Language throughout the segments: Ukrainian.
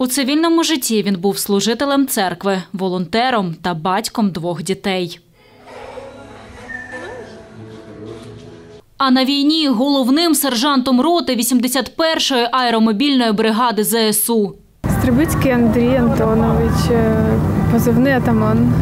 У цивільному житті він був служителем церкви, волонтером та батьком двох дітей. А на війні головним сержантом роти 81-ї аеромобільної бригади ЗСУ. Стрибицький Андрій Антонович, е, позивний атаман.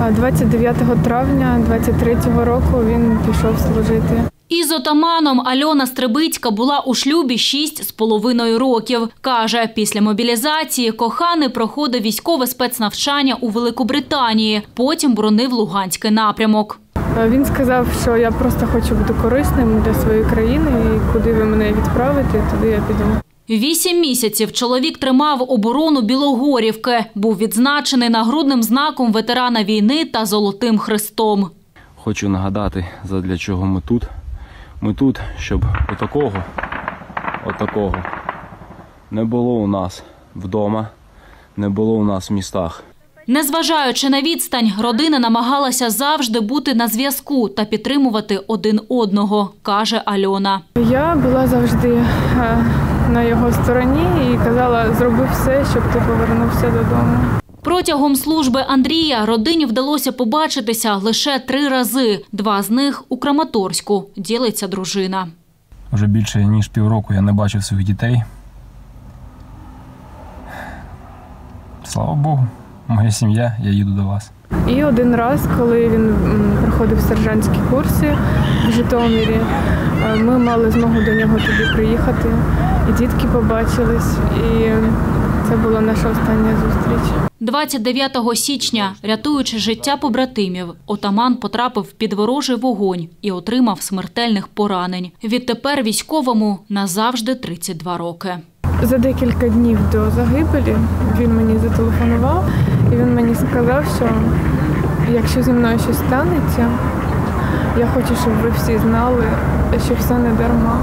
А 29 травня 23-го року він пішов служити. Із отаманом Альона Стрибицька була у шлюбі шість з половиною років. Каже, після мобілізації коханий проходив військове спецнавчання у Великобританії, потім боронив Луганський напрямок. Е, Він сказав, що я просто хочу бути корисним для своєї країни, і куди ви мене відправите, туди я піду. Вісім місяців чоловік тримав оборону Білогорівки, був відзначений нагрудним знаком ветерана війни та Золотим Хрестом. Хочу нагадати, задля чого ми тут. Ми тут, щоб отакого, отакого не було у нас вдома, не було у нас в містах. Незважаючи на відстань, родина намагалася завжди бути на зв'язку та підтримувати один одного, каже Альона. Я була завжди е, на його стороні і казала, зроби все, щоб ти повернувся додому. Протягом служби Андрія родині вдалося побачитися лише три рази. Два з них у Краматорську, ділиться дружина. Вже більше ніж півроку я не бачив своїх дітей. Слава Богу, моя сім'я, я їду до вас. І один раз, коли він проходив сержантські курси в Житомирі, е, ми мали змогу до нього туди приїхати, і дітки побачились, і це була наша остання зустріч. 29 січня, рятуючи життя побратимів, отаман потрапив під ворожий вогонь і отримав смертельних поранень. Відтепер військовому назавжди 32 роки. За декілька днів до загибелі він мені зателефонував, і він мені сказав, що якщо зі мною щось станеться, я хочу, щоб ви всі знали, що все не дарма,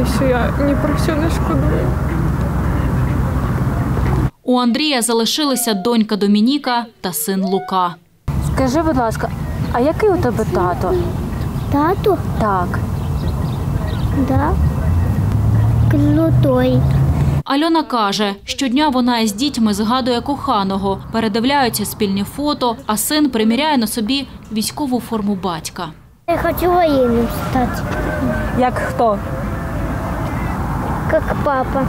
і що я ні про що не шкодую. У Андрія залишилися донька Домініка та син Лука. Скажи, будь ласка, а який у тебе тато? Тату, Так. да, крутой. Альона каже, щодня вона із дітьми згадує коханого, передивляються спільні фото, а син приміряє на собі військову форму батька. Я хочу военным стать, Як хто? как папа.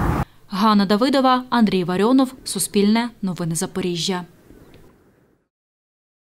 Ганна Давидова, Андрій Варіонов, Суспільне, Новини Запоріжжя.